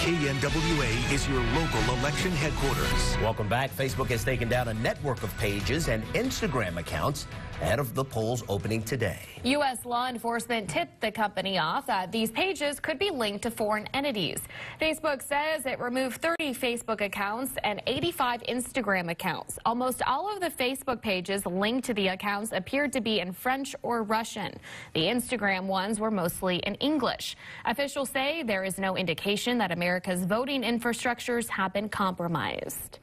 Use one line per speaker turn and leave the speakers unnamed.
KNWA is your local election headquarters.
Welcome back. Facebook has taken down a network of pages and Instagram accounts ahead of the polls opening today.
U.S. law enforcement tipped the company off that these pages could be linked to foreign entities. Facebook says it removed 30 Facebook accounts and 85 Instagram accounts. Almost all of the Facebook pages linked to the accounts appeared to be in French or Russian. The Instagram ones were mostly in English. Officials say there is no indication that America's voting infrastructures have been compromised.